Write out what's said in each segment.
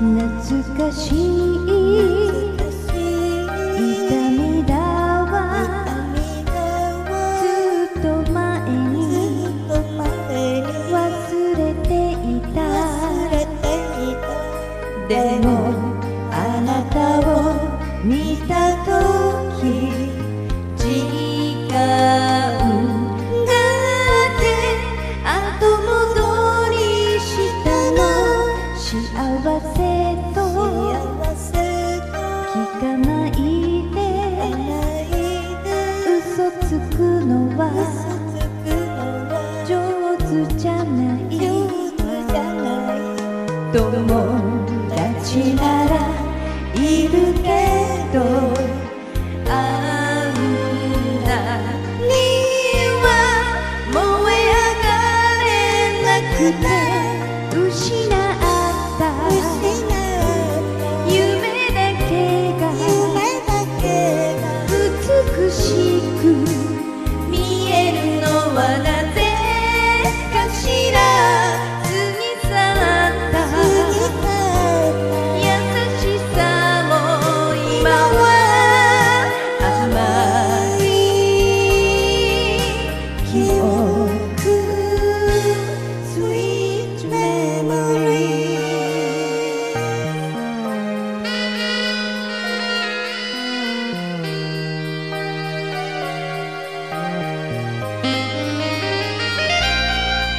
懐かしい失う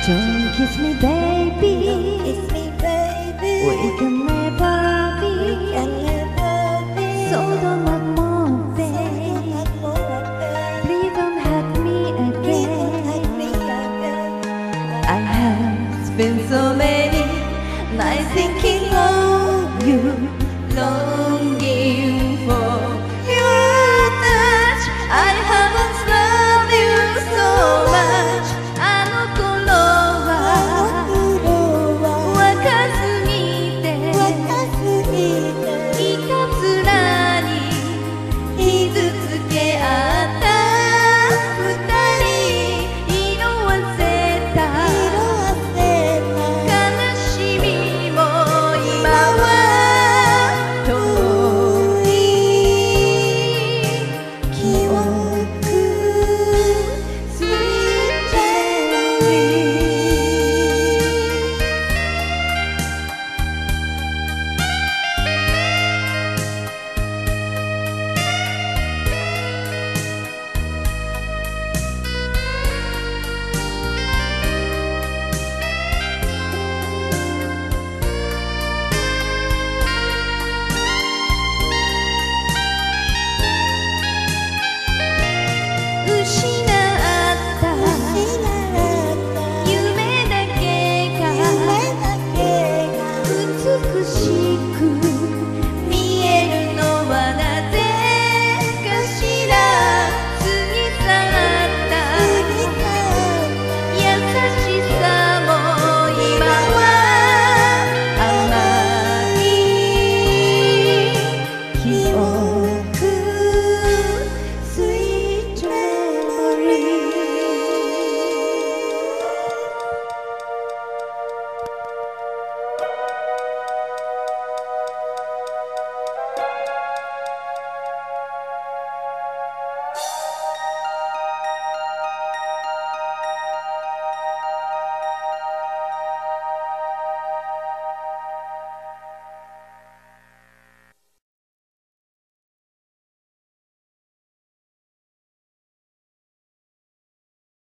Don't kiss me, baby. Don't kiss me, baby. We can never be. We can never be. So don't knock more Please don't hurt me again. I have spent so many nights thinking of you, Lord.